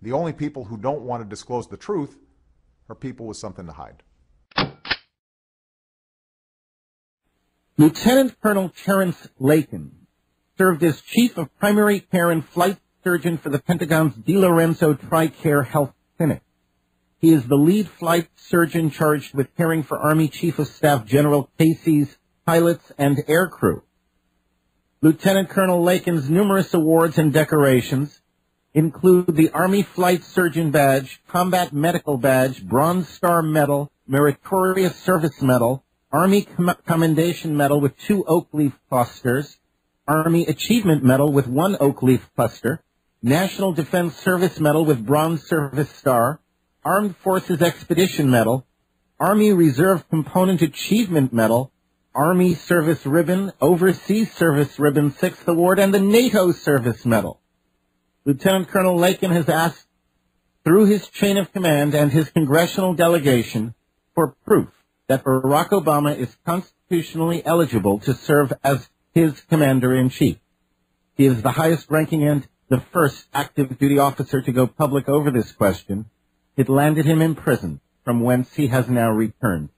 The only people who don't want to disclose the truth are people with something to hide. Lieutenant Colonel Terrence Lakin served as Chief of Primary Care and Flight Surgeon for the Pentagon's DiLorenzo TRICARE Health Clinic. He is the lead flight surgeon charged with caring for Army Chief of Staff General Casey's pilots and aircrew. Lieutenant Colonel Lakin's numerous awards and decorations include the Army Flight Surgeon Badge, Combat Medical Badge, Bronze Star Medal, Meritorious Service Medal, Army Com- Commendation Medal with two oak leaf clusters, Army Achievement Medal with one oak leaf cluster, National Defense Service Medal with Bronze Service Star, Armed Forces Expedition Medal, Army Reserve Component Achievement Medal, Army Service Ribbon, Overseas Service Ribbon 6th Award, and the NATO Service Medal. Lieutenant Colonel Lakin has asked through his chain of command and his congressional delegation for proof that Barack Obama is constitutionally eligible to serve as his commander-in-chief. He is the highest ranking and the first active duty officer to go public over this question. It landed him in prison, from whence he has now returned.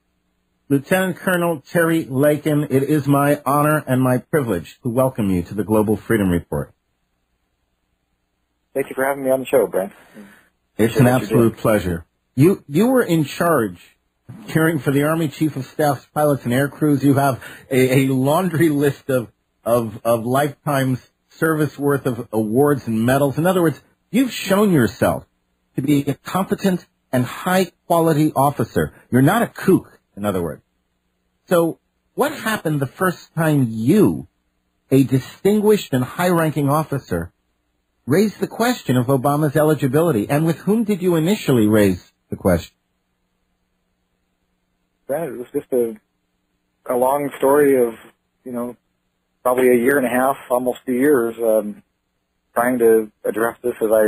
Lieutenant Colonel Terry Lakin, it is my honor and my privilege to welcome you to the Global Freedom Report. Thank you for having me on the show, Brent. It's an absolute pleasure. You you were in charge caring for the Army Chief of Staff's pilots and air crews. You have a, a laundry list of, of, of lifetimes service worth of awards and medals. In other words, you've shown yourself to be a competent and high quality officer. You're not a kook, in other words. So what happened the first time you, a distinguished and high ranking officer, raised the question of Obama's eligibility? And with whom did you initially raise the question? Brent, it was just a, a long story of, you know, probably a year and a half, almost two years, um, trying to address this as I,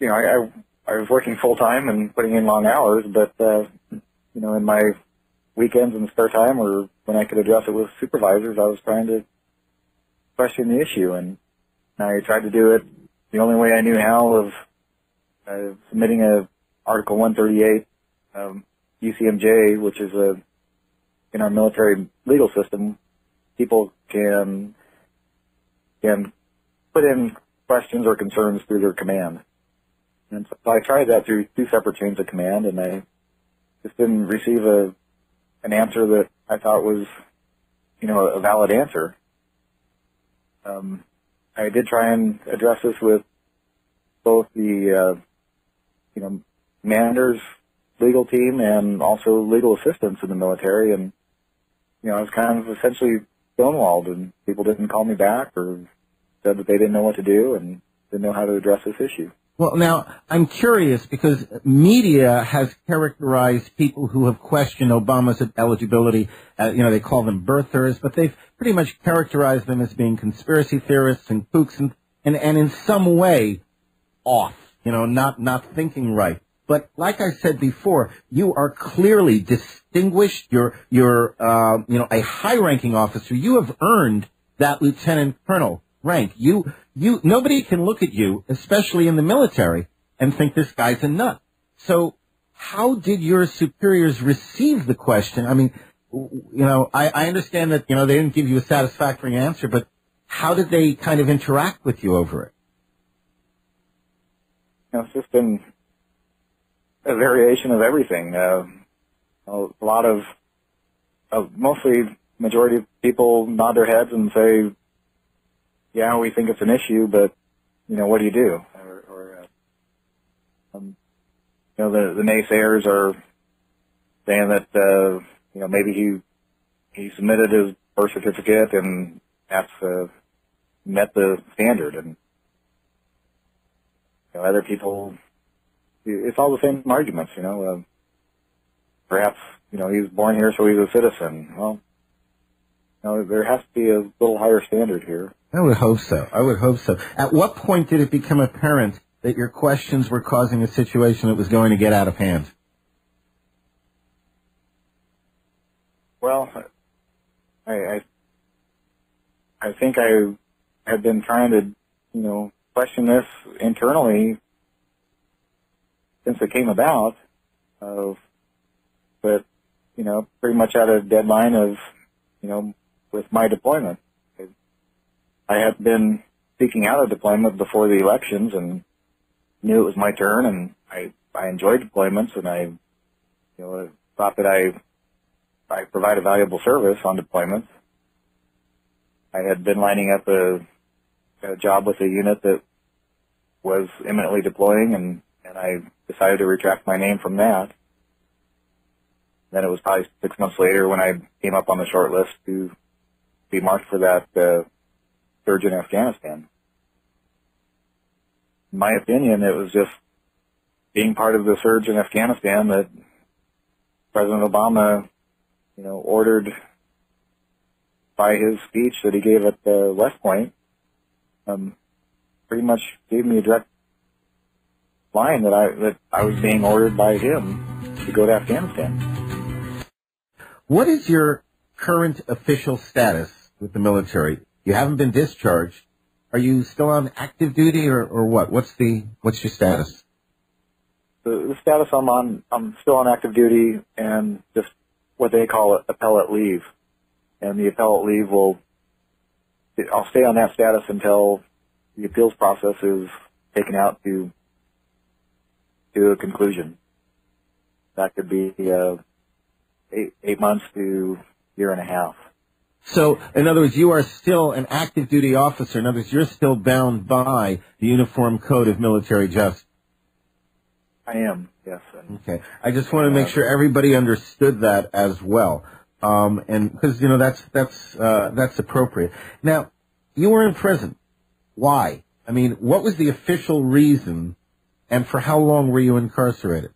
you know, I, I, I was working full time and putting in long hours, but, uh, you know, in my weekends and spare time or when I could address it with supervisors, I was trying to question the issue and I tried to do it the only way I knew how of uh, submitting a Article 138 um, UCMJ, which is a in our military legal system, people can can put in questions or concerns through their command. And so I tried that through two separate chains of command, and I just didn't receive a an answer that I thought was, you know, a valid answer. Um, I did try and address this with both the, uh, you know, commanders legal team and also legal assistance in the military. And, you know, I was kind of essentially stonewalled and people didn't call me back or said that they didn't know what to do and didn't know how to address this issue. Well, now, I'm curious because media has characterized people who have questioned Obama's eligibility, uh, you know, they call them birthers, but they've pretty much characterized them as being conspiracy theorists and kooks and, and, and in some way off, you know, not, not thinking right. But like I said before, you are clearly distinguished. You're, you're, uh, you know, a high-ranking officer. You have earned that lieutenant colonel rank. You, you, nobody can look at you, especially in the military, and think this guy's a nut. So, how did your superiors receive the question? I mean, you know, I, I understand that you know they didn't give you a satisfactory answer, but how did they kind of interact with you over it? You know, it's just been a variation of everything. Uh, a lot of, uh, mostly majority of people nod their heads and say, "Yeah, we think it's an issue, but you know, what do you do?" Or, or uh, um, you know, the, the naysayers are saying that uh, you know maybe he he submitted his birth certificate and that's uh, met the standard, and you know, other people it's all the same arguments, you know. Uh, perhaps, you know, he was born here, so he's a citizen. Well, know, there has to be a little higher standard here. I would hope so. I would hope so. At what point did it become apparent that your questions were causing a situation that was going to get out of hand? Well, I, I, I think I had been trying to, you know, question this internally since it came about, uh, but you know, pretty much at a deadline of, you know, with my deployment. I had been seeking out a deployment before the elections and knew it was my turn and I, I enjoyed deployments and I, you know, thought that I, I provide a valuable service on deployments. I had been lining up a, a job with a unit that was imminently deploying and, and I decided to retract my name from that. Then it was probably six months later when I came up on the short list to be marked for that uh, surge in Afghanistan. In my opinion, it was just being part of the surge in Afghanistan that President Obama, you know, ordered by his speech that he gave at uh, West Point, um, pretty much gave me a direct line that I that I was being ordered by him to go to Afghanistan. What is your current official status with the military? You haven't been discharged. Are you still on active duty or, or what? What's the what's your status? The, the status I'm on, I'm still on active duty and just what they call it, appellate leave. And the appellate leave will, I'll stay on that status until the appeals process is taken out to to a conclusion. That could be uh, eight eight months to year and a half. So, in other words, you are still an active duty officer. In other words, you're still bound by the Uniform Code of Military Justice. I am, yes. Okay. I just want to make sure everybody understood that as well. Um, and because, you know, that's, that's, uh, that's appropriate. Now, you were in prison. Why? I mean, what was the official reason and for how long were you incarcerated?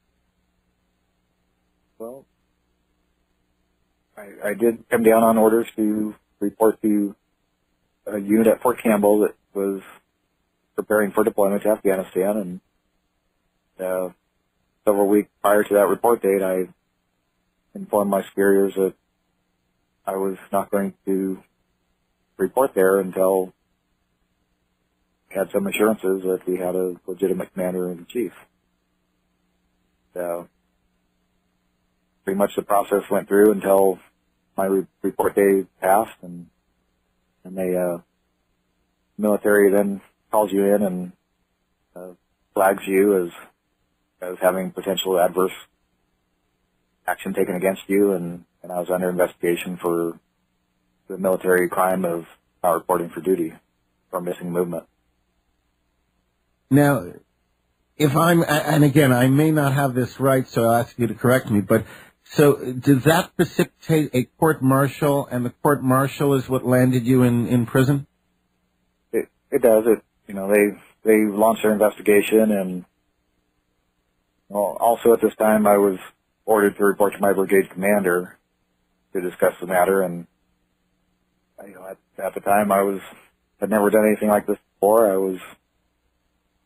Well, I, did come down on orders to report to a unit at Fort Campbell that was preparing for deployment to Afghanistan, and uh, several weeks prior to that report date, I informed my superiors that I was not going to report there until I had some assurances that we had a legitimate commander in chief. So pretty much the process went through until my re- report day passed, and and they uh, military then calls you in and uh, flags you as as having potential adverse action taken against you, and and I was under investigation for the military crime of not reporting for duty or missing movement. Now, if I'm, and again, I may not have this right, so I'll ask you to correct me, but so does that precipitate a court martial and the court martial is what landed you in, in prison? It it does. It you know they they launched their investigation, and well, also at this time I was ordered to report to my brigade commander to discuss the matter, and you know at, at the time I was had never done anything like this before. I was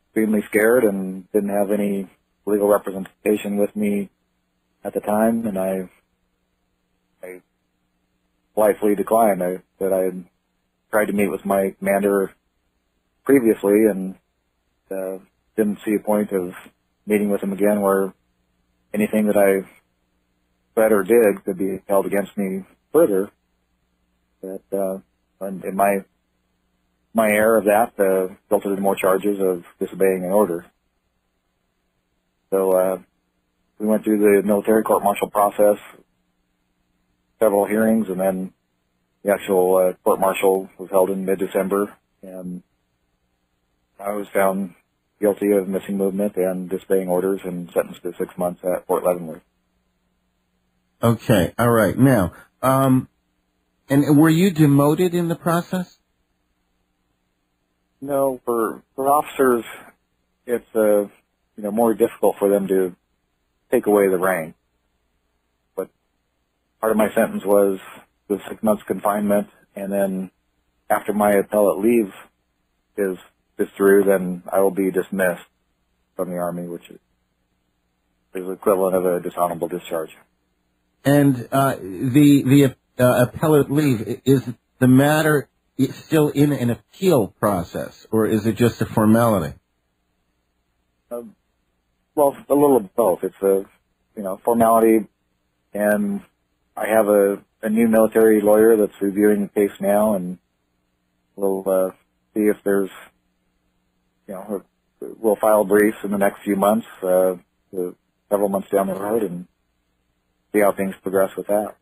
extremely scared and didn't have any legal representation with me at the time, and I I politely declined. I that I had tried to meet with my commander previously and uh, didn't see a point of meeting with him again where anything that I said or did could be held against me further. That uh, and in my my error of that uh, resulted in more charges of disobeying an order. So uh, we went through the military court martial process, several hearings, and then the actual uh, court martial was held in mid-December, and I was found guilty of missing movement and disobeying orders and sentenced to six months at Fort Leavenworth. Okay, all right. Now, um, and were you demoted in the process? No, for for officers, it's uh, you know more difficult for them to take away the rank. But part of my sentence was the six months confinement, and then after my appellate leave is is through, then I will be dismissed from the army, which is, is equivalent of a dishonorable discharge. And uh, the the uh, appellate leave is the matter still in an appeal process, or is it just a formality? Well, a little of both. It's a, you know, formality, and I have a, a new military lawyer that's reviewing the case now, and we'll uh, see if there's, you know, we'll file briefs in the next few months, uh, several months down the road, and see how things progress with that.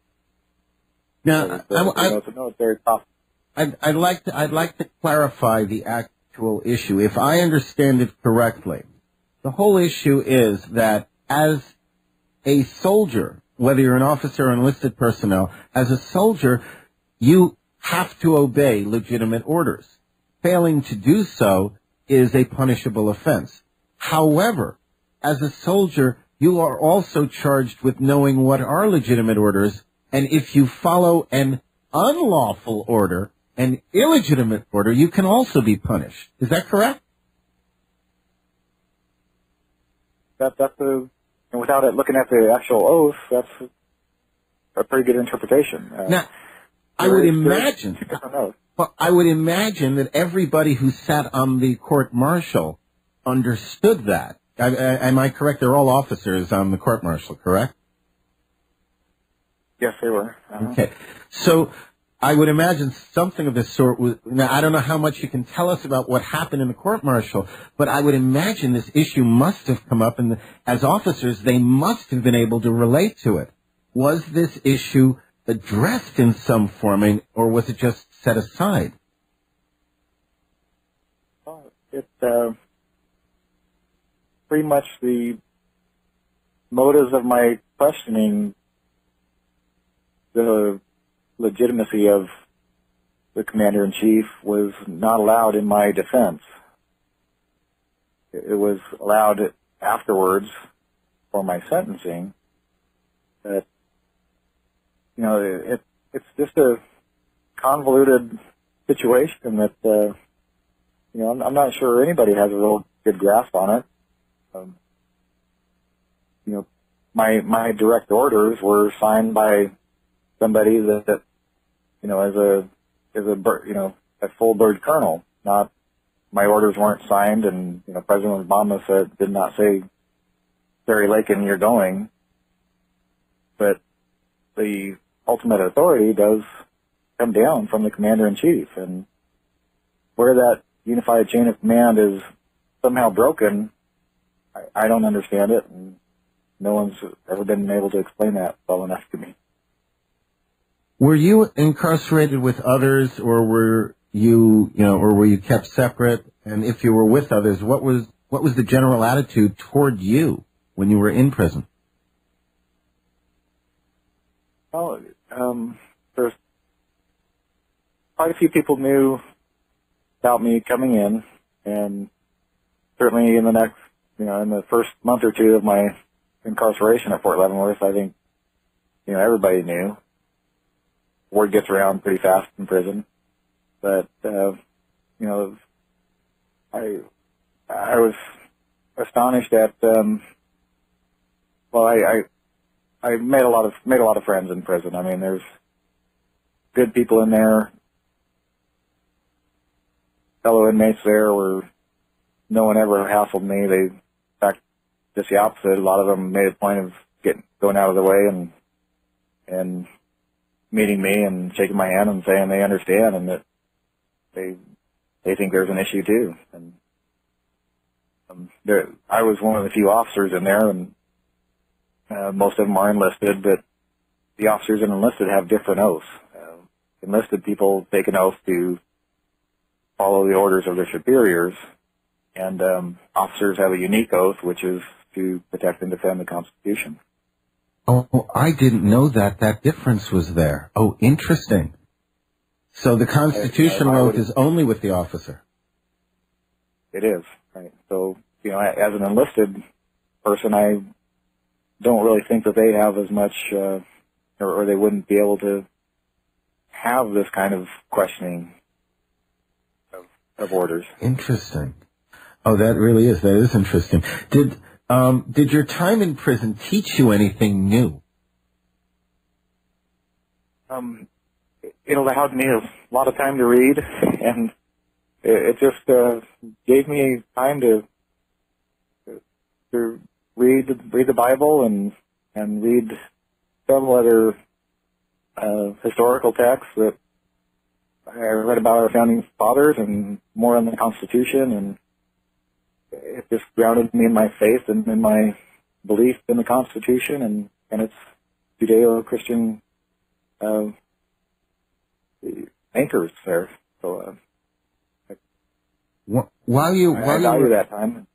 Now, So, I, you know, it's a military. I'd, I'd like to I'd like to clarify the actual issue. If I understand it correctly, the whole issue is that as a soldier, whether you're an officer or enlisted personnel, as a soldier, you have to obey legitimate orders. Failing to do so is a punishable offense. However, as a soldier, you are also charged with knowing what are legitimate orders, and if you follow an unlawful order, an illegitimate order, you can also be punished. Is that correct? That, that's a, and without it looking at the actual oath, that's a pretty good interpretation. Uh, Now, I would is- there is imagine, two different oaths. well, I would imagine that everybody who sat on the court martial understood that. I, I, am I correct? They're all officers on the court martial, correct? Yes, they were. Uh-huh. Okay. So I would imagine something of this sort was, now I don't know how much you can tell us about what happened in the court martial, but I would imagine this issue must have come up and as officers, they must have been able to relate to it. Was this issue addressed in some forming or was it just set aside? Well, It, uh, pretty much the motives of my questioning the legitimacy of the commander in chief was not allowed in my defense. It was allowed afterwards for my sentencing. That you know, it it's just a convoluted situation that uh, you know I'm, I'm not sure anybody has a real good grasp on it. Um, you know, my my direct orders were signed by somebody that, that you know as a as a bir- you know a full bird colonel. Not my orders weren't signed, and you know President Obama said did not say Terry Lakin, you're going, but the ultimate authority does come down from the commander in chief, and where that unified chain of command is somehow broken, I, I don't understand it, and no one's ever been able to explain that well enough to me. Were you incarcerated with others or were you, you know, or were you kept separate? And if you were with others, what was, what was the general attitude toward you when you were in prison? Well, um, there's quite a few people knew about me coming in, and certainly in the next, you know, in the first month or two of my incarceration at Fort Leavenworth, I think, you know, everybody knew. Word gets around pretty fast in prison, but uh, you know, I I was astonished at. Um, well, I, I I made a lot of made a lot of friends in prison. I mean, there's good people in there. Fellow inmates there were no one ever hassled me. They, in fact, just the opposite. A lot of them made a point of getting going out of the way and and meeting me and shaking my hand and saying they understand and that they they think there's an issue too. And um, there, I was one of the few officers in there, and uh, most of them are enlisted, but the officers and enlisted have different oaths. Uh, enlisted people take an oath to follow the orders of their superiors, and um, officers have a unique oath, which is to protect and defend the Constitution. Oh, I didn't know that that difference was there. Oh, interesting. So the constitutional oath is only with the officer. It is right. So you know, as an enlisted person, I don't really think that they have as much, uh, or, or they wouldn't be able to have this kind of questioning of, of orders. Interesting. Oh, that really is. That is interesting. Did um, did your time in prison teach you anything new? Um, it- allowed me a lot of time to read, and it, it just uh, gave me time to to read read the Bible and and read several other uh, historical texts that I read about our founding fathers and more on the Constitution, and it just grounded me in my faith and in my belief in the Constitution and and its Judeo-Christian uh, anchors there. So uh, Wh- While you I, I while you were, that time.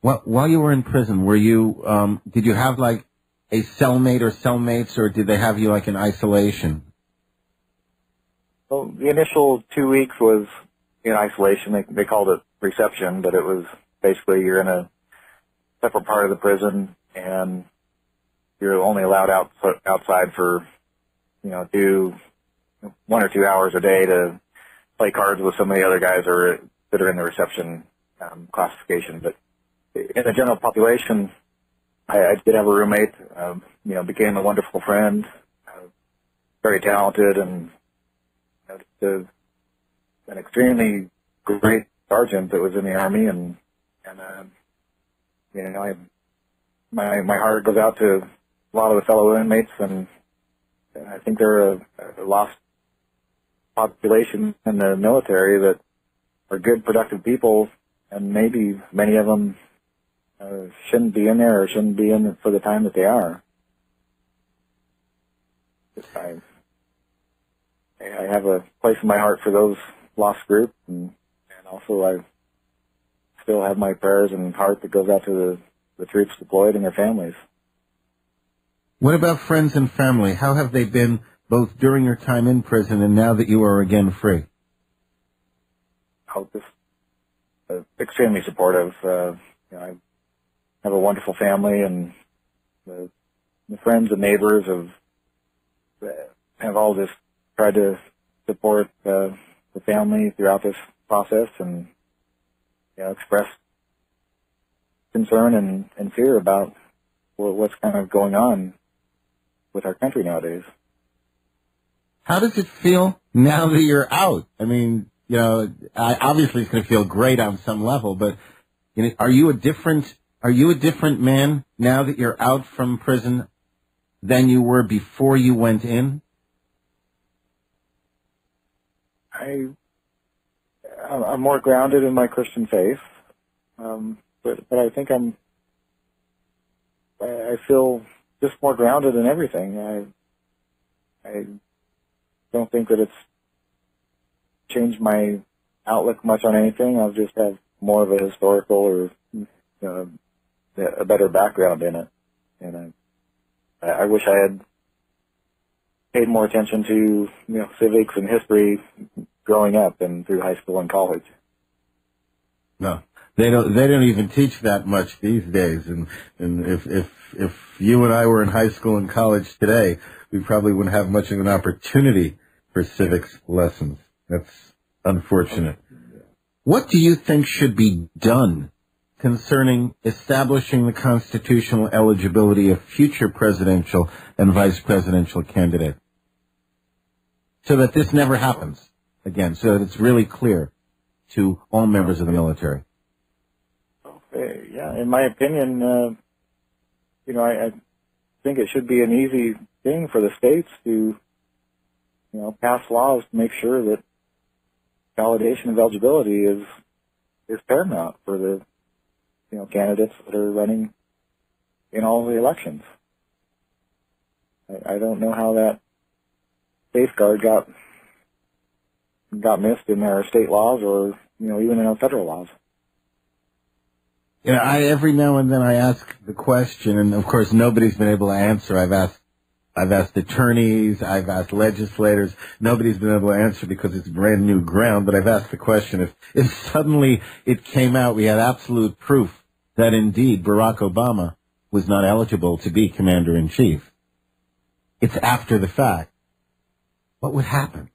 while, while you were in prison, were you um, did you have like a cellmate or cellmates, or did they have you like in isolation? Well, the initial two weeks was in isolation. They, they called it reception, but it was basically you're in a separate part of the prison and you're only allowed out outside for you know two one or two hours a day to play cards with some of the other guys are that are in the reception um, classification. But in the general population, I, I did have a roommate. Um, you know, became a wonderful friend, uh, very talented, and you know, just a, an extremely great sergeant that was in the army, and and uh, you know, I my my heart goes out to a lot of the fellow inmates, and I think they're a, a lost population in the military that are good, productive people, and maybe many of them uh, shouldn't be in there or shouldn't be in for the time that they are. I, I have a place in my heart for those lost group, and also I still have my prayers and heart that goes out to the, the troops deployed and their families. What about friends and family? How have they been both during your time in prison and now that you are again free? I'll just uh, extremely supportive. Uh, you know, I have a wonderful family, and the, the friends and neighbors have have all just tried to support uh, the family throughout this process, and you know, express concern and, and fear about what's kind of going on with our country nowadays. How does it feel now that you're out? I mean, you know, I, obviously it's going to feel great on some level, but you know, are you a different are you a different man now that you're out from prison than you were before you went in? I I'm more grounded in my Christian faith, um, but but I think I'm I, feel just more grounded in everything. I I don't think that it's changed my outlook much on anything. I'll just have more of a historical or uh, a better background in it, and I I wish I had paid more attention to you know civics and history growing up and through high school and college. No, they don't. They don't even teach that much these days. And and if if if you and I were in high school and college today, we probably wouldn't have much of an opportunity for civics lessons. That's unfortunate. What do you think should be done concerning establishing the constitutional eligibility of future presidential and vice presidential candidates so that this never happens again, so that it's really clear to all members of the military? Uh, yeah, in my opinion, uh, you know, I, I think it should be an easy thing for the states to, you know, pass laws to make sure that validation of eligibility is is paramount for the, you know, candidates that are running in all the elections. I, I don't know how that safeguard got got missed in our state laws or you know even in our federal laws. You know, I every now and then I ask the question, and of course nobody's been able to answer. I've asked, I've asked attorneys, I've asked legislators. Nobody's been able to answer because it's brand new ground. But I've asked the question: if if suddenly it came out, we had absolute proof that indeed Barack Obama was not eligible to be commander in chief. It's after the fact. What would happen?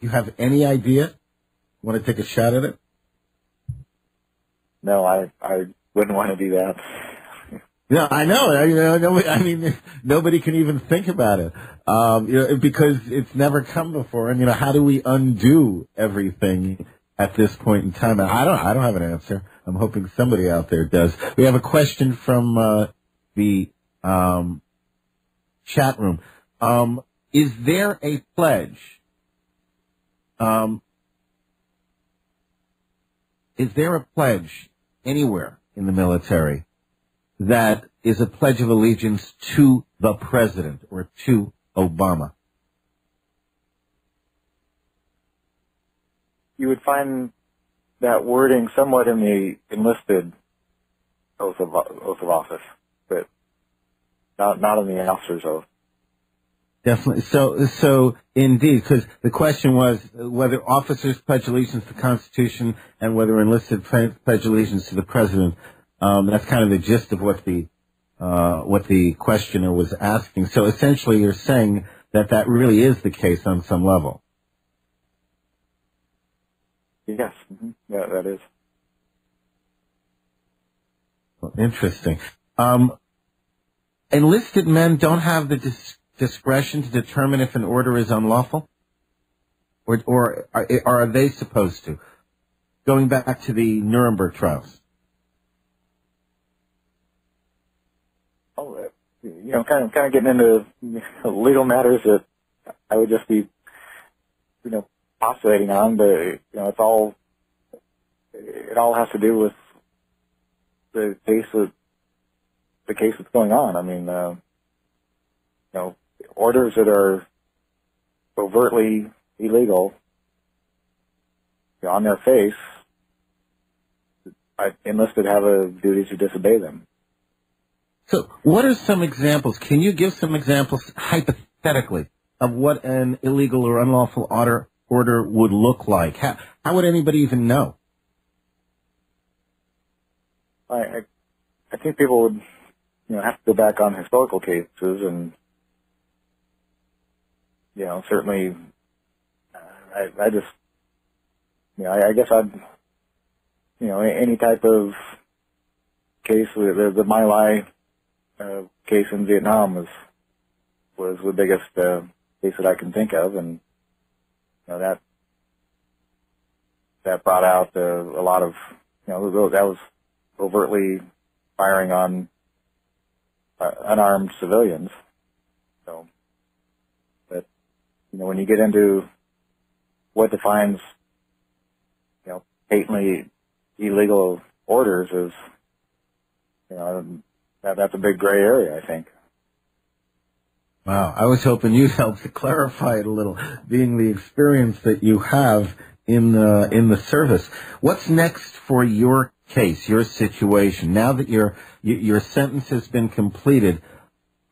You have any idea? Want to take a shot at it? No, I I wouldn't want to do that. Yeah, I know. I, you know, nobody, I mean, nobody can even think about it, um, you know, because it's never come before. And you know, how do we undo everything at this point in time? I don't. I don't have an answer. I'm hoping somebody out there does. We have a question from uh, the um, chat room. Um, is there a pledge? Um, is there a pledge anywhere in the military that is a pledge of allegiance to the president or to Obama? You would find that wording somewhat in the enlisted oath of oath of office, but not not in the officer's oath. Definitely. So, so indeed, because the question was whether officers pledge allegiance to the Constitution and whether enlisted pledge allegiance to the president. Um, that's kind of the gist of what the uh, what the questioner was asking. So essentially, you're saying that that really is the case on some level. Yes, mm-hmm. yeah, that is. Well, interesting. Um, enlisted men don't have the dis- discretion to determine if an order is unlawful, or, or are, are they supposed to? Going back to the Nuremberg trials. Oh, uh, you know, kind of, kind of getting into legal matters that I would just be, you know, postulating on, but you know, it's all it all has to do with the case of the case that's going on. I mean, uh, you know, orders that are overtly illegal on their face, I enlisted have a duty to disobey them. So, what are some examples? Can you give some examples hypothetically of what an illegal or unlawful order order would look like? How, how would anybody even know? I, I, I think people would, you know, have to go back on historical cases and, you know, certainly, uh, I, I just, you know, I, I guess I'd, you know, any type of case, the, the My Lai uh, case in Vietnam was, was the biggest uh, case that I can think of, and you know, that that brought out uh, a lot of, you know, that was overtly firing on uh, unarmed civilians. So, you know, when you get into what defines, you know, patently illegal orders, is you know, that that's a big gray area, I think. Wow, I was hoping you'd help to clarify it a little, being the experience that you have in the in the service. What's next for your case, your situation? Now that your your sentence has been completed,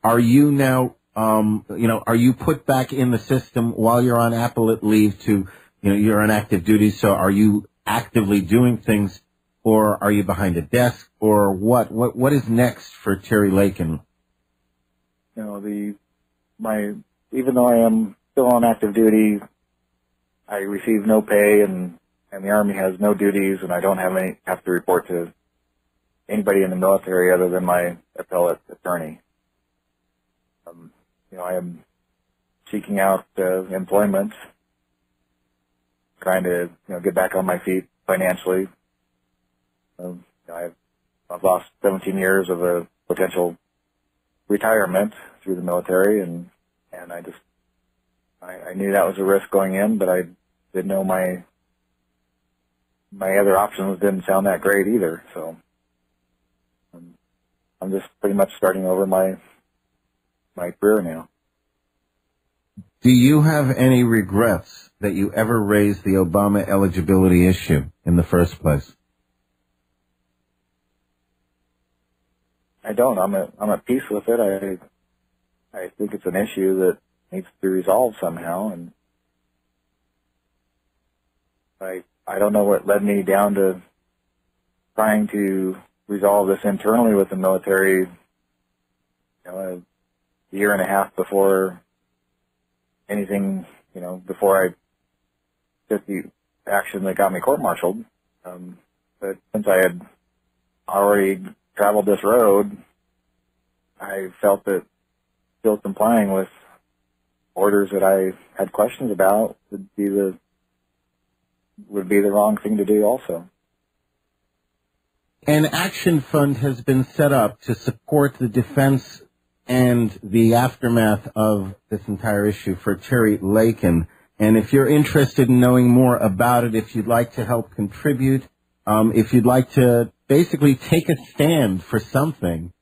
are you now um, you know, are you put back in the system while you're on appellate leave to, you know, you're on active duty, so are you actively doing things or are you behind a desk or what? What what is next for Terry Lakin? You know, the my even though I am still on active duty, I receive no pay and and the army has no duties and I don't have any have to report to anybody in the military other than my appellate attorney. You know, I am seeking out uh, employment, trying to you know get back on my feet financially. Um, I've I've lost 17 years of a potential retirement through the military, and and I just I, I knew that was a risk going in, but I didn't know my my other options didn't sound that great either. So um, I'm just pretty much starting over my my career now. Do you have any regrets that you ever raised the Obama eligibility issue in the first place? I don't. I'm at I'm at peace with it. I I think it's an issue that needs to be resolved somehow, and I I don't know what led me down to trying to resolve this internally with the military. You know, a year and a half before anything, you know, before I took the action that got me court-martialed. Um, but since I had already traveled this road, I felt that still complying with orders that I had questions about would be the would be the wrong thing to do also. An action fund has been set up to support the defense and the aftermath of this entire issue for Terry Lakin. And if you're interested in knowing more about it, if you'd like to help contribute, um, if you'd like to basically take a stand for something,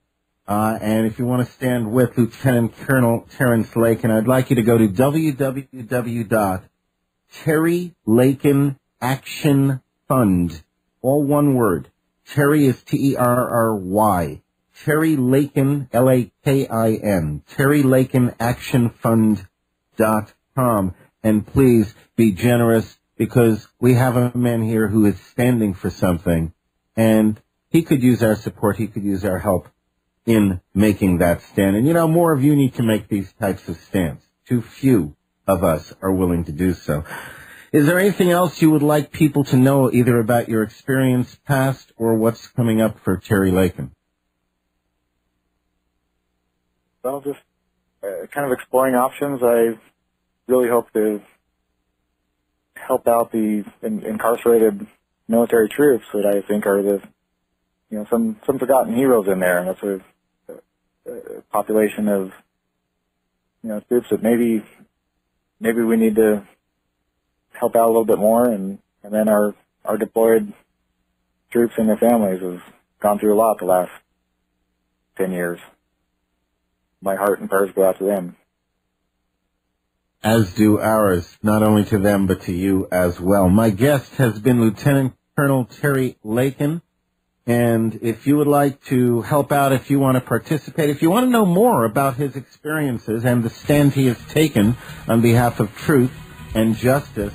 uh, and if you want to stand with Lieutenant Colonel Terrence Lakin, I'd like you to go to www.terrylakinactionfund, all one word. Terry is T-E-R-R-Y. Terry Lakin, L-A-K-I-N. TerryLakinActionFund.com. And please be generous because we have a man here who is standing for something and he could use our support. He could use our help in making that stand. And you know, more of you need to make these types of stands. Too few of us are willing to do so. Is there anything else you would like people to know either about your experience past or what's coming up for Terry Lakin? Well, just uh, kind of exploring options. I really hope to help out the in, incarcerated military troops that I think are the, you know, some some forgotten heroes in there, and that's a, a, a population of, you know, troops that maybe maybe we need to help out a little bit more, and and then our our deployed troops and their families have gone through a lot the last ten years. My heart and prayers go out to them. As do ours, not only to them, but to you as well. My guest has been Lieutenant Colonel Terry Lakin. And if you would like to help out, if you want to participate, if you want to know more about his experiences and the stand he has taken on behalf of truth and justice,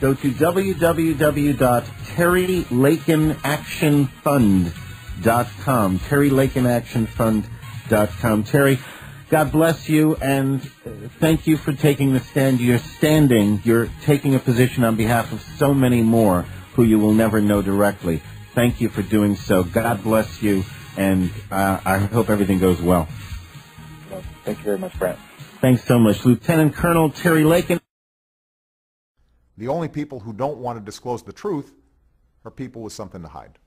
go to www.terrylakinactionfund.com, Terry Lakin Action www.terrylakinactionfund.com. terrylakinactionfund.com. Terry, God bless you and uh, thank you for taking the stand. You're standing, you're taking a position on behalf of so many more who you will never know directly. Thank you for doing so. God bless you and uh, I hope everything goes well. So, thank you very much, Brent. Thanks so much. Lieutenant Colonel Terry Lakin. The only people who don't want to disclose the truth are people with something to hide.